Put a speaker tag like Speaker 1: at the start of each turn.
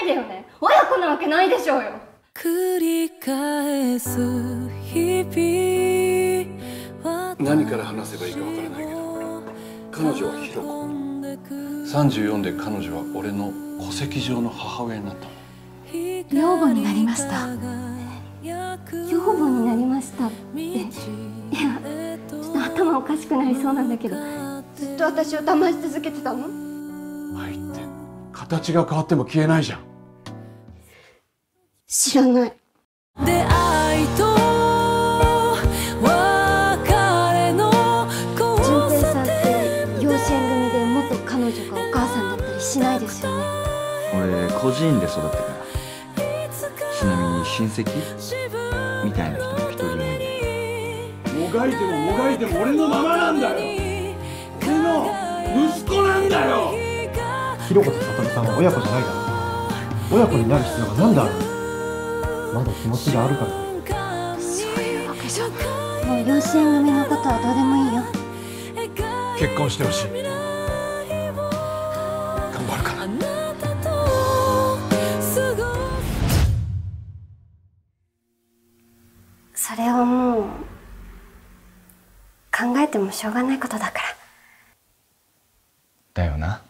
Speaker 1: ないでよね。親子なわけないでしょうよ。
Speaker 2: 繰り返す日々
Speaker 3: 何から話せばいいかわからないけど彼女はヒロコ34で彼女は俺の戸籍上の母親になったの。
Speaker 1: 養母になりました。養母になりましたって。いやちょっと頭おかしくなりそうなんだけど。ずっと私を騙し続けてたの？
Speaker 3: 愛って形が変わっても消えないじゃん
Speaker 1: 知らない。
Speaker 2: 出会いと別れの
Speaker 1: 純
Speaker 2: 交差
Speaker 1: 平さんって
Speaker 2: 点
Speaker 1: 養子縁組で元彼女がお母さんだったりしないですよね。
Speaker 4: 俺孤児院で育ってからちなみに親戚？みたいな人も一人もいない
Speaker 3: もがいてももがいても俺のままなんだよ。俺の息子なんだよ。
Speaker 5: ひろことさとみさんは親子じゃないだろ親子になる必要が何であるのまだ気持ちがあるから。だ
Speaker 1: そういうわけじゃもう養子縁組のことはどうでもいいよ。
Speaker 3: 結婚してほしい。頑張るから。
Speaker 1: それをもう考えてもしょうがないことだから。
Speaker 4: だよな